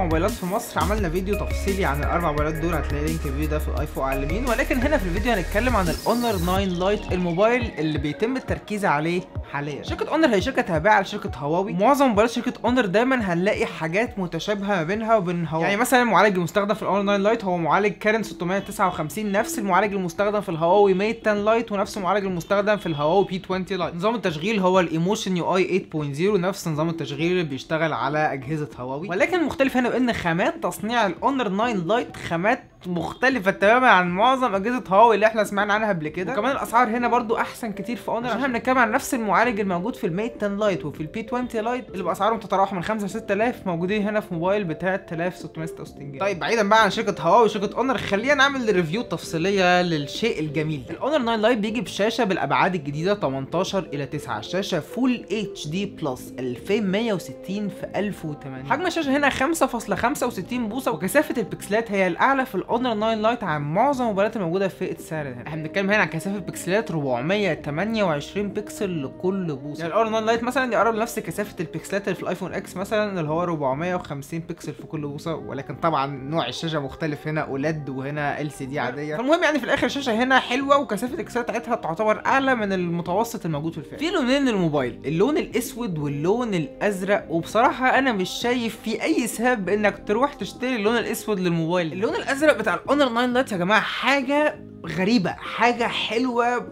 موبايلات في مصر عملنا فيديو تفصيلي عن الأربع موبايلات دول هتلاقي link الفيديو ده في الايفون على اليمين. ولكن هنا في الفيديو هنتكلم عن الاونر 9 لايت الموبايل اللي بيتم التركيز عليه حاليا. شركة اونر هي شركة تابعة لشركة هواوي. معظم موبايلات شركة اونر دايما هنلاقي حاجات متشابهة ما بينها وبين هواوي. يعني مثلا المعالج المستخدم في الاونر 9 لايت هو معالج كيرن 659 نفس المعالج المستخدم في الهواوي ميت 10 لايت ونفس المعالج المستخدم في الهواوي بي 20 لايت نظام التشغيل هو الايموشن يو اي 8.0 نفس نظام التشغيل اللي بيشتغل على أجهزة هواوي. ولكن المختلف هنا بأن خامات تصنيع الاونر 9 لايت خامات مختلفة تماما عن معظم أجهزة هواوي اللي إحنا سمعنا عنها قبل كده. وكمان الأسعار هنا برضو أحسن كتير في اونر عشان إحنا بنتكلم عن نفس المعالج الموجود في الميت 10 لايت وفي البي 20 لايت اللي بأسعارهم تتراوح من 5 ل 6000 موجودين هنا في موبايل ب 3666 جنيه طيب بعيدا بقى عن شركة هواوي وشركة اونر خلينا نعمل review تفصيلية للشيء الجميل. الاونر 9 لايت بيجي بشاشة بالأبعاد الجديدة 18 إلى 9 شاشة full HD plus 2160 في 1080 حجم الشاشة هنا 5.65 بوصة وكثافة البكسلات هي الأعلى في الاونر 9 لايت عن معظم الموبايلات الموجودة في فئه السعر هنا إحنا بنتكلم هنا عن كثافة بكسلات 428 بكسل لكل بوصة. يعني الاونر 9 لايت مثلا يقرب لنفس كثافة البكسلات اللي في الآيفون إكس مثلا اللي هو 450 بكسل في كل بوصة ولكن طبعا نوع الشاشة مختلف هنا OLED وهنا LCD عادية. فالمهم يعني في الآخر الشاشة هنا حلوة وكثافة البكسلات بتاعتها تعتبر أعلى من المتوسط الموجود في الفئة. في لونين للموبايل اللون الأسود واللون الأزرق وبصراحة أنا مش شايف في أي سبب إنك تروح تشتري اللون الأسود للموبايل. اللون الأزرق بتاع الاونر 9 لايت يا جماعة حاجة غريبة حاجة حلوة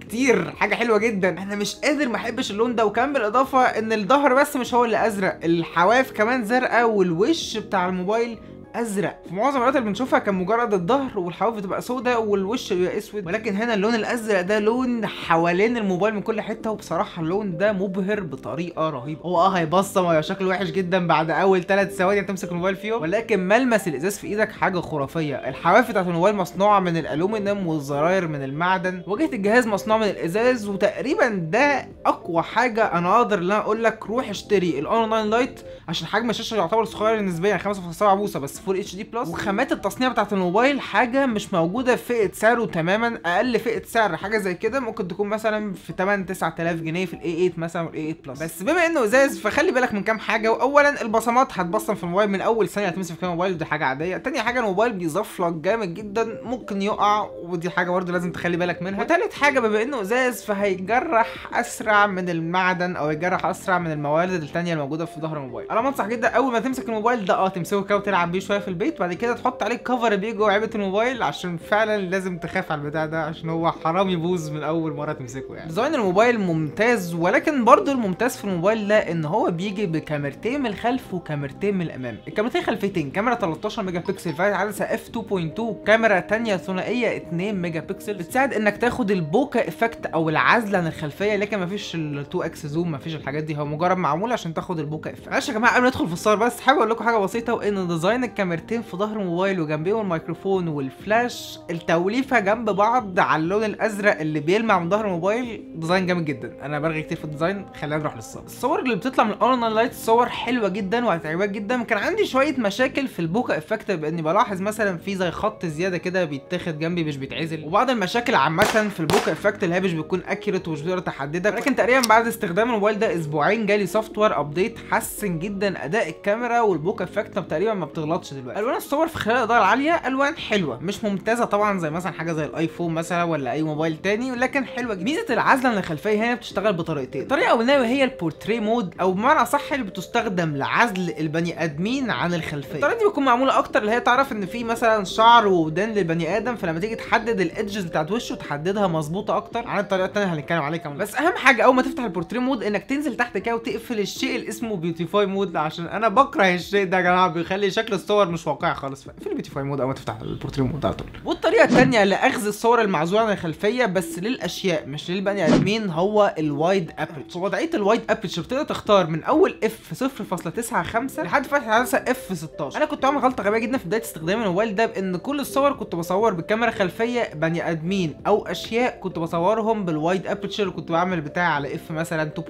كتير حاجة حلوة جدا. أنا مش قادر ما أحبش اللون ده. وكمان بالإضافة إن الظهر بس مش هو اللي أزرق الحواف كمان زرقاء والوش بتاع الموبايل أزرق. في معظم الوقت اللي بنشوفها كان مجرد الظهر والحواف بتبقى سوداء والوش بيبقى أسود. ولكن هنا اللون الأزرق ده لون حوالين الموبايل من كل حتة وبصراحة اللون ده مبهر بطريقة رهيبة. هو آه هيبصم وهيبقى شكله وحش جدا بعد أول ثلاث ثواني تمسك الموبايل فيهم. ولكن ملمس الإزاز في إيدك حاجة خرافية. الحواف بتاعت الموبايل مصنوعة من الألومنيوم والزراير من المعدن. واجهة الجهاز مصنوعة من الإزاز وتقريبا ده أقوى حاجة أنا أقدر إن أنا أقول لك روح اشتري. الاونر 9 لايت عشان حجم الشاشة يعتبر صغير نسبيا 5.7 بوصة بس. full HD plus. وخامات التصنيع بتاعت الموبايل حاجة مش موجودة في فئة سعره تماما أقل فئة سعر حاجة زي كده. ممكن تكون مثلا في 8 9000 جنيه في الاي 8 مثلا والاي 8 بلس بس بما إنه إزاز فخلي بالك من كام حاجة. واولا البصمات هتبصم في الموبايل من أول ثانية هتمسك فيها الموبايل ودي حاجة عادية. تاني حاجة الموبايل بيزفلك جامد جدا ممكن يقع ودي حاجة برضه لازم تخلي بالك منها. وتالت حاجة بما إنه إزاز فهيجرح أسرع من المعدن أو يجرح أسرع من الموارد الثانية الموجودة في ظهر الموبايل. أنا بنصح جدا أول ما تمسك الموبايل ده آه تمسكه كده وتلعب بيه شوية في البيت بعد كده تحط عليه cover بيه جوه علبه الموبايل عشان فعلا لازم تخاف على البتاع ده عشان هو حرام يبوظ من أول مرة تمسكه يعني. design الموبايل ممتاز ولكن برضه الممتاز في الموبايل ده إن هو بيجي بكاميرتين من الخلف وكاميرتين من الأمام. الكاميرتين خلفيتين كاميرا 13 ميجا بكسل فتحة عدسه اف 2.2 كاميرا تانية ثنائية 2 ميجا بكسل بتساعد إنك تاخد ال bokeh effect أو العزلة عن الخلفية لكن مفيش ال 2X zoom مفيش الحاجات دي. هو مجرد معمول عشان تاخد ال bokeh effect. معلش يا جماعة قبل ندخل في الصور بس حابب أقول لكم حاجة بسيطة وإن design الكاميرتين في ظهر الموبايل وجنبيهم الميكروفون والفلاش. التوليفة جنب بعض على اللون الأزرق اللي بيلمع من ظهر الموبايل design جامد جدا. أنا برغي كتير في ال design. خلينا نروح للصور. الصور اللي بتطلع من الاونر لايت صور حلوة جدا وهتعجبك جدا. كان عندي شوية مشاكل في ال bokeh effect بإني بلاحظ مثلا في زي خط زيادة كده بيتاخد جنبي مش بيتعزل. وبعض المشاكل عامة في ال bokeh effect اللي هي مش بتكون accurate ومش بتقدر تحددك لكن تقريبا بعد استخدام الموبايل ده أسبوعين جالي software update حسن جدا أداء الكاميرا وال bokeh effect. تقريبا ما بتغلطش. دلوقتي. ألوان الصور في خلال الاضاءه العالية ألوان حلوة مش ممتازة طبعا زي مثلا حاجة زي الآيفون مثلا ولا أي موبايل تاني ولكن حلوة جدا. ميزة العزلة من الخلفية هنا بتشتغل بطريقتين. الطريقة الاولانيه وهي ال portrait mode أو بمعنى صح اللي بتستخدم لعزل البني آدمين عن الخلفية. الطريقة دي بتكون معمولة أكتر اللي هي تعرف إن في مثلا شعر وودان للبني آدم فلما تيجي تحدد ال edges بتاعت وشه تحددها مظبوطة أكتر. عن الطريقة الثانية هنتكلم عليها كمان. بس أهم حاجة أول ما تفتح ال portrait mode إنك تنزل تحت كده وتقفل الشيء اللي اسمه beautify mode عشان أنا بكره الشيء ده يا جماعة بيخلي شكل الصور مش واقعي خالص. فاقفل ال beautify mode أول ما تفتح ال portrait mode على طول. والطريقة الثانية لأخذ الصور المعزولة عن الخلفية بس للأشياء مش للبني آدمين هو ال wide aperture ووضعيه ال wide aperture بتقدر تختار من أول F 0.95 لحد فتحة عدسه F 16 أنا كنت عامل غلطة غبية جدا في بداية استخدام الموبايل ده بان كل الصور كنت بصور بكاميرا خلفية بني آدمين أو أشياء كنت بصورهم بال wide aperture وكنت بعمل بتاعي على F مثلا 2.8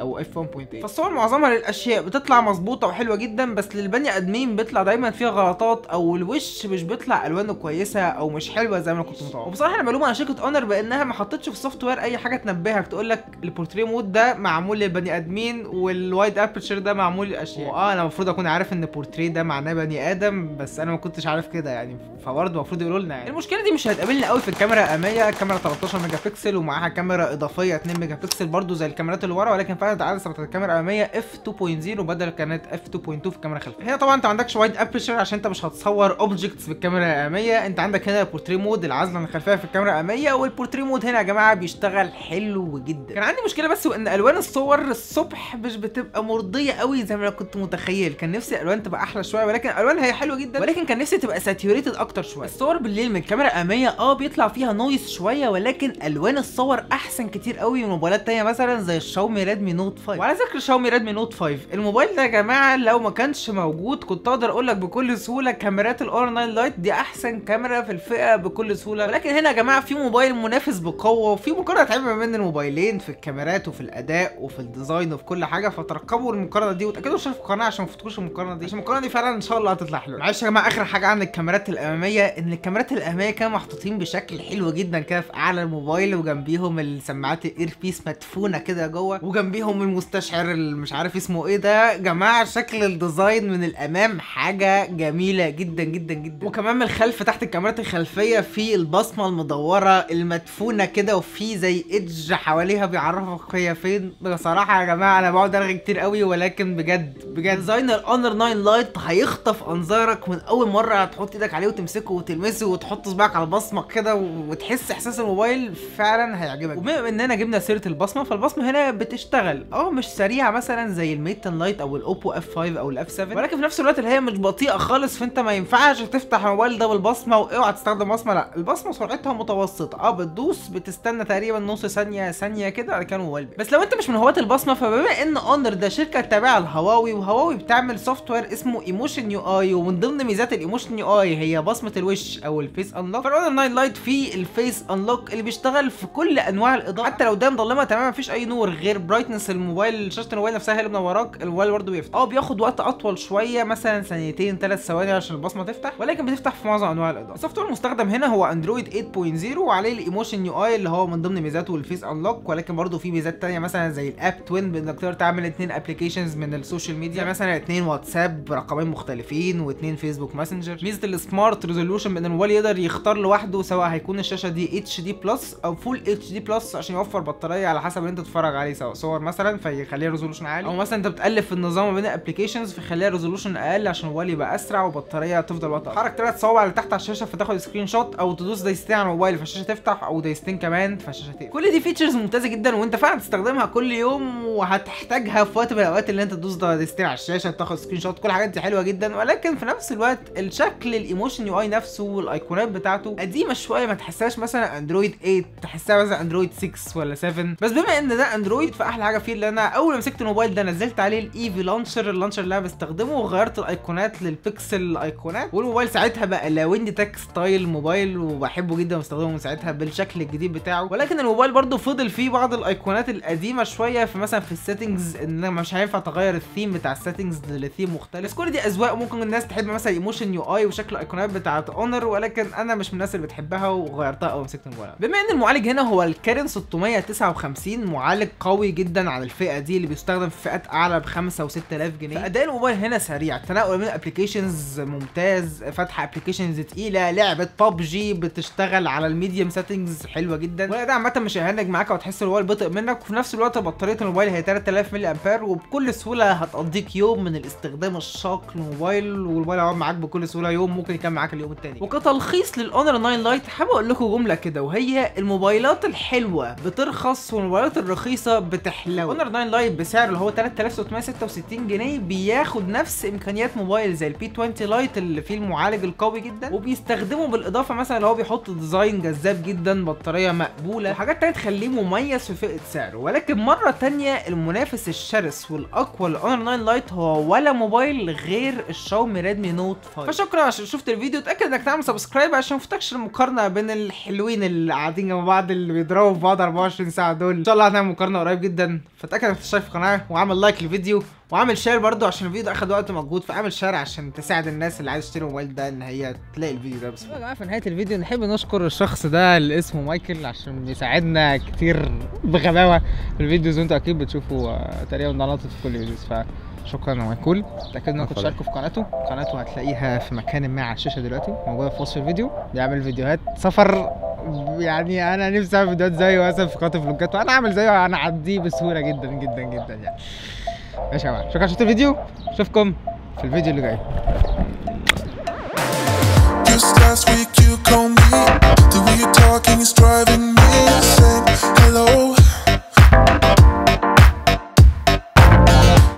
أو F 1.8 فالصور معظمها للأشياء بتطلع مظبوطة وحلوة جدا بس للبني آدمين بيطلع دايما فيها غلطات أو الوش مش بيطلع ألوانه كويسة أو مش حلوة زي ما أنا كنت متوقع. وبصراحة أنا معلومة عن شركة اونر بأنها ما حطتش في ال software أي حاجة تنبهك تقول لك ال portrait mode ده معمول للبني آدمين وال wide aperture ده معمول للاشياء آه أنا المفروض أكون عارف إن بورتريه ده معناه بني آدم بس أنا ما كنتش عارف كده يعني فبرضه المفروض يقولوا لنا يعني. المشكلة دي مش هتقابلنا قوي في الكاميرا الأمامية الكاميرا 13 ميجا بكسل ومعاها كاميرا إضافية 2 ميجا بكسل برضه زي الكاميرات اللي ورا ولكن فعلا العدسه بتاعت الكاميرا الأمامية F 2.0 بدل كانت F 2.2 في الكاميرا الخلفية. هنا طبعا أنت ما عندكش wide aperture عشان انت مش هتصور objects في الكاميرا الاماميه انت عندك هنا ال portrait mode العزلة عن الخلفيه في الكاميرا الاماميه وال portrait mode هنا يا جماعة بيشتغل حلو جدا. كان عندي مشكلة بس وإن ألوان الصور الصبح مش بتبقى مرضية قوي زي ما أنا كنت متخيل. كان نفسي الالوان تبقى أحلى شوية ولكن الالوان هي حلوة جدا. ولكن كان نفسي تبقى saturated أكتر شوية. الصور بالليل من الكاميرا الاماميه آه بيطلع فيها noise شوية ولكن ألوان الصور أحسن كتير قوي من موبايلات تانية مثلا زي ال Xiaomi Redmi Note 5 وعلى ذكر ال Xiaomi Redmi Note 5 الموبايل ده يا جماعة لو ما كانش موجود كنت أقدر أقول لك بكل سهولة كاميرات ال Honor 9 Lite دي أحسن كاميرا في الفئة بكل سهولة. ولكن هنا يا جماعة في موبايل منافس بقوة وفي مقارنة تعمل ما بين الموبايلين في الكاميرات وفي الأداء وفي ال design وفي كل حاجة. فترقبوا المقارنة دي وتأكدوا شوفوا القناة عشان ما تفوتوش المقارنة دي. عشان المقارنة دي فعلا إن شاء الله هتطلع حلوة. معلش يا جماعة آخر حاجة عن الكاميرات الأمامية. إن الكاميرات الأمامية كانوا محطوطين بشكل حلو جدا كده في أعلى الموبايل وجنبيهم السماعات ال earpiece مدفونة كده جوه وجنبيهم المستشعر اللي مش عارف اسمه إيه ده. جماعة شكل ال design من الأمام حاجة جميلة جدا جدا جدا. وكمان من الخلف تحت الكاميرات الخلفية في البصمة المدورة المدفونة كده وفي زي edge حواليها بيعرفك هي فين بصراحة يا جماعة أنا بقعد ارغي كتير قوي ولكن بجد بجد. design ال Honor 9 Lite هيخطف أنظارك من أول مرة هتحط إيدك عليه وتمسكه وتلمسه وتحط صباعك على البصمة كده وتحس إحساس الموبايل فعلا هيعجبك. وبما اننا جبنا سيرة البصمة فالبصمة هنا بتشتغل. أه مش سريعة مثلا زي ال Mate 10 Lite أو ال Oppo F 5 أو ال F 7 ولكن في نفس الوقت اللي هي مش بطيئة خالص فأنت ما ينفعش تفتح الموبايل ده بالبصمة وأوعى تستخدم بصمة لا البصمة سرعتها متوسطة. آه بتدوس بتستنى تقريبا نص ثانية ثانية كده على كان موبايل بس لو أنت مش من هواة البصمة فبما إن Honor ده شركة تابعة ل Huawei و Huawei بتعمل software اسمه Emotion UI ومن ضمن ميزات ال Emotion UI هي بصمة الوش أو ال face unlock فال Honor 9 Lite فيه ال face unlock اللي بيشتغل في كل أنواع الإضاءة. حتى لو ده مضلمة تماما مفيش أي نور غير brightness الموبايل شاشة الموبايل نفسها اللي منوراك الموبايل برضه بيفتح. آه بياخد وقت أطول شوية مثلا ثانيتين ثلاث ثواني عشان البصمة تفتح ولكن بتفتح في معظم أنواع الإضاءة. ال software المستخدم هنا هو Android 8.0 وعليه ال Emotion UI اللي هو من ضمن ميزاته ال face unlock ولكن برضه في ميزات تانية مثلا زي ال App Twin بانك تقدر تعمل اثنين applications من ال social media مثلا اثنين واتساب رقمين مختلفين واثنين Facebook Messenger ميزة ال smart resolution بإن الموبايل يقدر يختار لوحده سواء هيكون الشاشة دي HD plus أو full HD plus عشان يوفر بطارية على حسب اللي أنت تتفرج عليه سواء صور مثلا فيخليها resolution عالي أو مثلا أنت بتلف في النظام بين ال applications فيخليها resolution أقل عشان الموبايل يبقى أسرع وبطارية تفضل وقت حرك ثلاث صوابع اللي تحت على الشاشة فتاخد screenshot أو تدوس دايستين على الموبايل فالشاشه تفتح أو دايستين كمان فالشاشه تقفل. كل دي features ممتازة جدا وأنت فعلا تستخدمها كل يوم وهتحتاجها في وقت من الأوقات اللي أنت تدوس دايستين على الشاشة تاخد screenshot كل الحاجات دي حلوة جدا. ولكن في نفس الوقت الشكل ال Emotion UI نفسه والأيقونات بتاعته قديمة شوية ما تحسهاش مثلا Android 8 تحسها مثلا Android 6 ولا 7 بس بما إن ده Android فأحلى حاجة فيه اللي أنا أول ما مسكت الموبايل ده نزلت عليه ال Evie launcher ال launcher اللي أنا بستخدمه وغيرت الأيقونات للبيكسل ايقونات والموبايل ساعتها بقى لاويندي Tech style موبايل وبحبه جدا وبستخدمه من ساعتها بالشكل الجديد بتاعه. ولكن الموبايل برضه فضل فيه بعض الأيقونات القديمة شوية في مثلا في ال settings إن أنا مش هينفع تغير الثيم بتاع ال settings ل theme مختلف. بس كل دي أذواق ممكن الناس تحب مثلا Emotion UI وشكل الأيقونات بتاعت Honor ولكن أنا مش من الناس اللي بتحبها وغيرتها ما مسكت الموبايل. بما إن المعالج هنا هو ال Kirin 659 معالج قوي جدا عن الفئة دي اللي بيستخدم في فئات أعلى ب 5 و 6000 جنيه فاداء الموبايل هنا سريع؟ تنقل من applications ممتاز فتح applications تقيلة لعبة ببجي بتشتغل على ال medium settings حلوة جدا. والأداء عامة مش هيهنج معاك وتحس الموبايل بطيء منك. وفي نفس الوقت بطارية الموبايل هي 3000 ملي آمبير وبكل سهولة هتقضيك يوم من الاستخدام الشاق للموبايل. والموبايل هيقعد معاك بكل سهولة يوم ممكن يكمل معاك اليوم التاني. وكتلخيص لل Honor 9 Lite حابب أقول لكم جملة كده وهي الموبايلات الحلوة بترخص والموبايلات الرخيصة بتحلو. Honor 9 Lite بسعر اللي هو 3666 جنيه بياخد نفس إمكانيات موبايل زي ال P 20 Lite اللي فيه المعالج القوي جدا. وبيستخدمه بالإضافة مثلا اللي هو بيحط design جذاب جدا بطارية مقبولة وحاجات تانية تخليه مميز في فئة سعره. ولكن مرة تانية المنافس الشرس والأقوى لل Honor 9 Lite هو ولا موبايل غير ال Xiaomi Redmi Note 5 فشكرا عشان شفت الفيديو. اتأكد إنك تعمل subscribe عشان مفتكش المقارنة بين الحلوين اللي قاعدين جنب بعض اللي بيضربوا في بعض 24 ساعة دول. إن شاء الله هنعمل مقارنة قريب جدا. فاتأكد إنك تشترك في القناة وعمل like للفيديو. واعمل share برضو عشان الفيديو ده أخد وقت مجهود فاعمل share عشان تساعد الناس اللي عايزة تشتري الموبايل ده إن هي تلاقي الفيديو ده بس. يا جماعة في نهاية الفيديو نحب نشكر الشخص ده اللي اسمه مايكل عشان بيساعدنا كتير بغباوة في ال videos وانتوا أكيد بتشوفوا آه، تقريبا ده ناطط في كل ال videos فشكرا يا مايكل تاكدوا انكم تشاركوا في قناته قناته هتلاقيها في مكان ما على الشاشة دلوقتي موجودة في وصف الفيديو بيعمل فيديوهات سفر. يعني أنا نفسي أعمل فيديوهات زيه مثلا في قناه فلوجات وأنا اعمل زيه أنا اعديه بسهولة جدا جدا جدا يعني. ماشي يا جماعة شكرا شفتوا الفيديو اشوفكم في الفيديو اللي جاي Just last week you called me. The way you're talking is driving me insane. Hello,